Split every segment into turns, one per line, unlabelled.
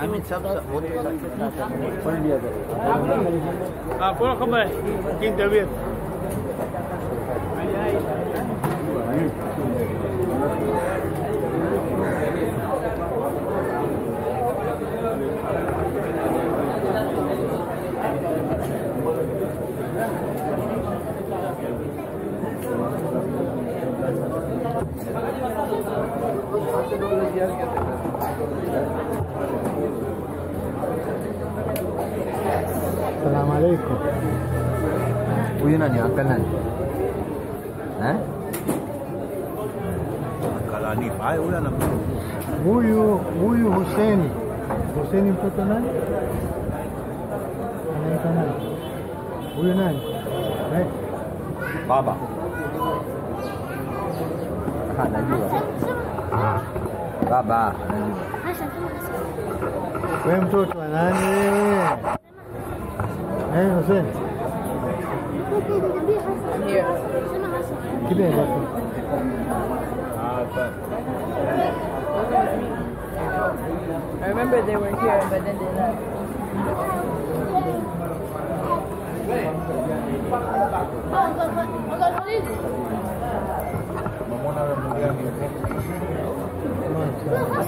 I mean सब
बोलो खबर है किन तबीयत
Assalamualaikum.
Uyun ani akan ani. Eh?
Kalani pai.
Uyu, uyu Hussein. Hussein itu tanan. Ani tanan. Uyun
Baba. Kanan juga. Baba, najua.
Wewe mtoto wa nani wewe? Eh, Huseni. Kibeba tu.
I remember they were here, but then they left.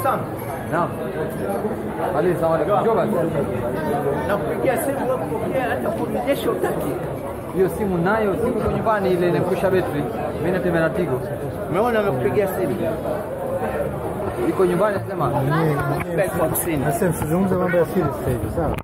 Sam?
Não. Alisão, olha.
Não, porque assim, porque até porque aqui. eu
sim, aqui. Nai, eu sim aio, siamo não i panni, não ne puscia vetri, viene prima la não
Ma non mi peghi a sempre.
o coniugali stiamo. Beh,
Não,
não,
não. se uno vão andare a Siri, sai,